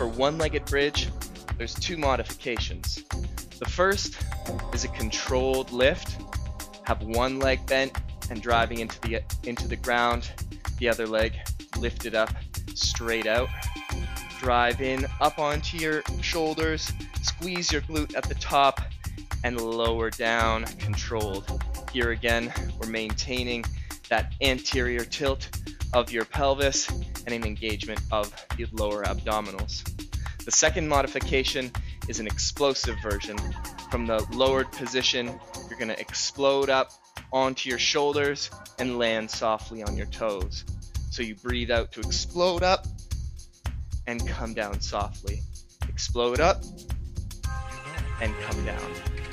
for one-legged bridge, there's two modifications. The first is a controlled lift, have one leg bent and driving into the into the ground, the other leg lifted up straight out. Drive in up onto your shoulders, squeeze your glute at the top and lower down controlled. Here again, we're maintaining that anterior tilt of your pelvis and an engagement of the lower abdominals. The second modification is an explosive version. From the lowered position, you're going to explode up onto your shoulders and land softly on your toes. So you breathe out to explode up and come down softly. Explode up and come down.